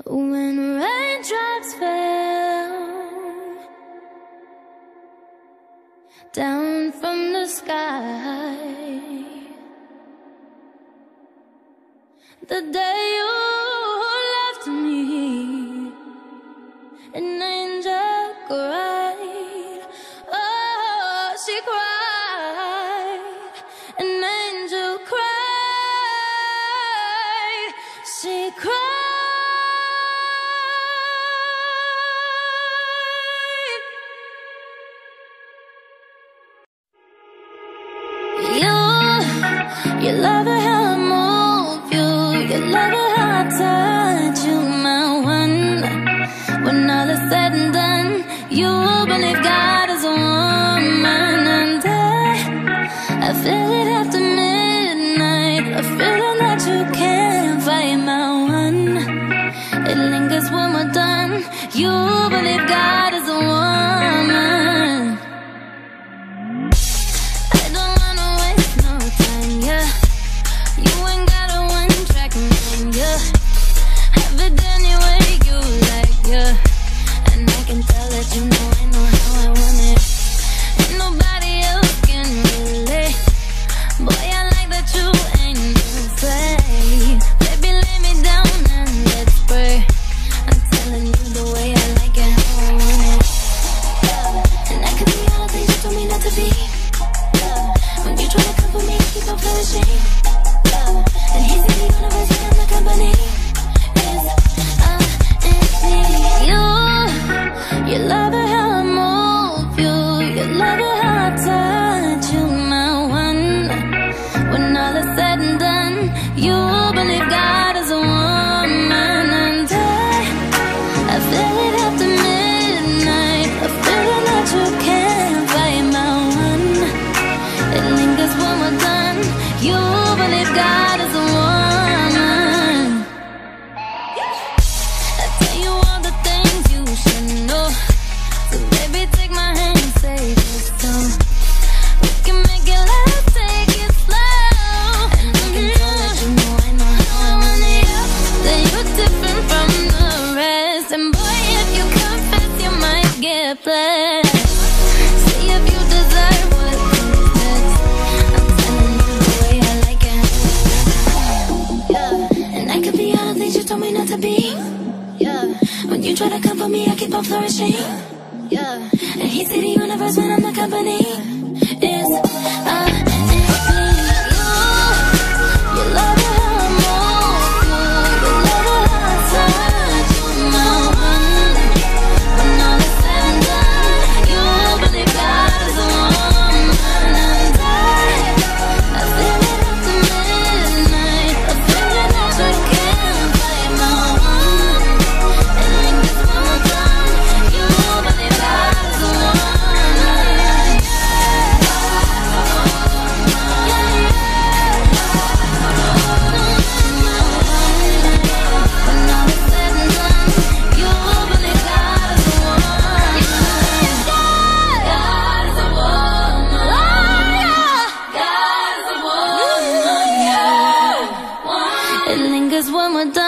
When raindrops fell down from the sky, the day you left me, and I You love it how I move you. You love it how I touch you, my one When all is said and done. You will believe God. be See if you deserve what. I'm telling you the way I like it. Yeah. And I could be all you told me not to be. Yeah. When you try to come for me, I keep on flourishing. Yeah. And he said the universe when I'm the company. Is uh, Cause when we're done